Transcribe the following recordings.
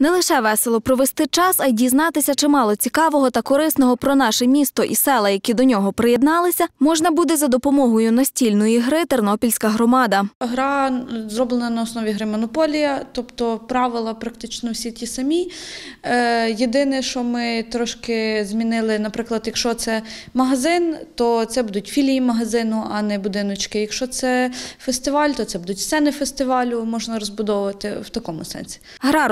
Не лише весело провести час, а й дізнатися чимало цікавого та корисного про наше місто і села, які до нього приєдналися, можна буде за допомогою настільної гри Тернопільська громада. Гра зроблена на основі гри Монополія, тобто правила практично всі ті самі. Е, єдине, що ми трошки змінили, наприклад, якщо це магазин, то це будуть філії магазину, а не будиночки. Якщо це фестиваль, то це будуть сцени фестивалю, можна розбудовувати в такому сенсі. Гра,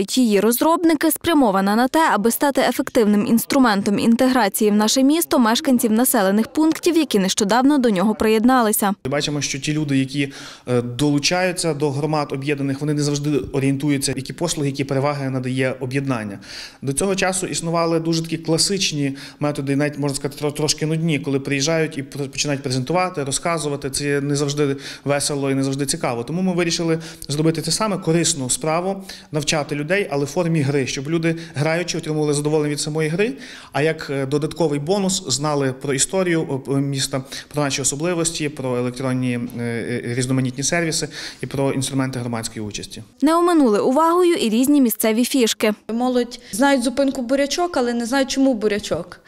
розповідають її розробники, спрямована на те, аби стати ефективним інструментом інтеграції в наше місто мешканців населених пунктів, які нещодавно до нього приєдналися. Бачимо, що ті люди, які е, долучаються до громад об'єднаних, вони не завжди орієнтуються, які послуги, які переваги надає об'єднання. До цього часу існували дуже такі класичні методи, навіть можна сказати, трошки нудні, коли приїжджають і починають презентувати, розказувати. Це не завжди весело і не завжди цікаво. Тому ми вирішили зробити те саме корисну справу, навчати людей, але в формі гри, щоб люди, граючи, отримували задоволення від самої гри. А як е, додатковий бонус знали про історію е, міста, про наші особливості, про електронні е, різноманітні сервіси і про інструменти громадської участі. Не оминули увагою і різні місцеві фішки. Молодь знають зупинку бурячок, але не знають, чому бурячок.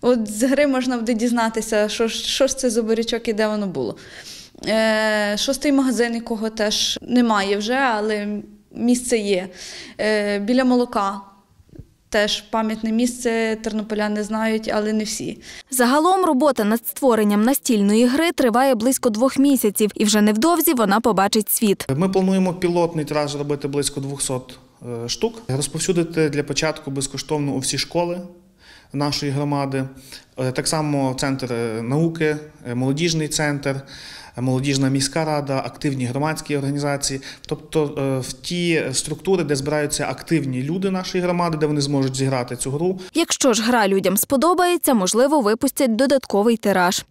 От з гри можна буде дізнатися, що, ж- що ж це за бурячок і де воно було. Е, шостий магазин, якого теж немає вже, але місце є. Е, біля молока теж пам'ятне місце, тернополяни знають, але не всі. Загалом робота над створенням настільної гри триває близько двох місяців, і вже невдовзі вона побачить світ. Ми плануємо пілотний тираж робити близько 200 е, штук, розповсюдити для початку безкоштовно у всі школи нашої громади. Е, Так само центр е, науки, е, молодіжний центр, молодіжна міська рада, активні громадські організації, тобто в ті структури, де збираються активні люди нашої громади, де вони зможуть зіграти цю гру. Якщо ж гра людям сподобається, можливо, випустять додатковий тираж.